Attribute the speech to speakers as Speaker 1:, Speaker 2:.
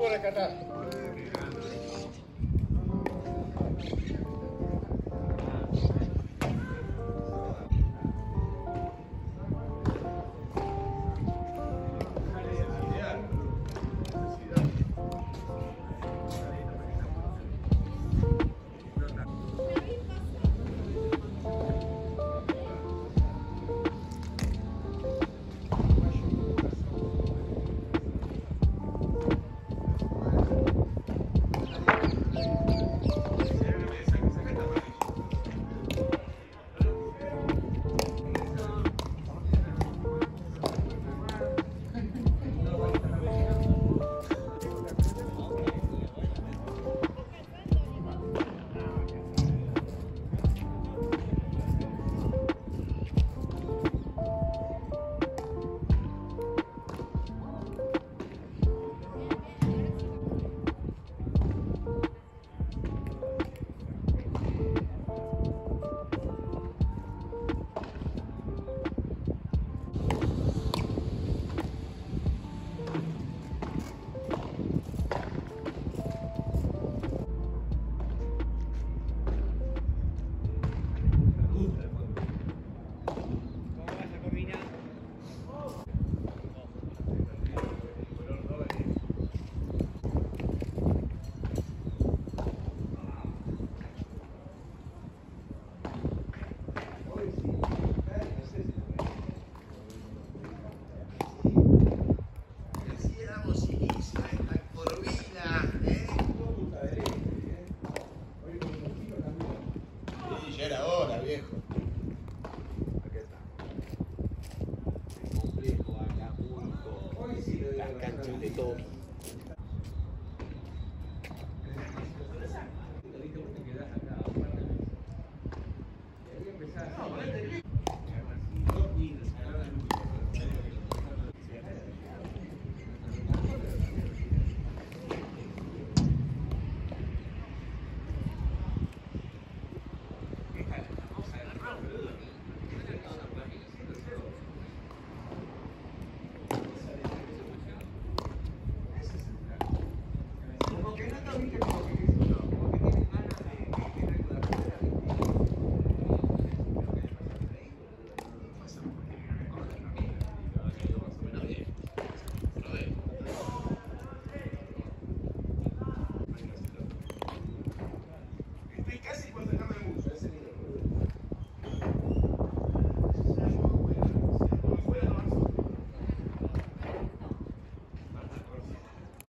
Speaker 1: Buona Catania! Sí, ya era hora, viejo.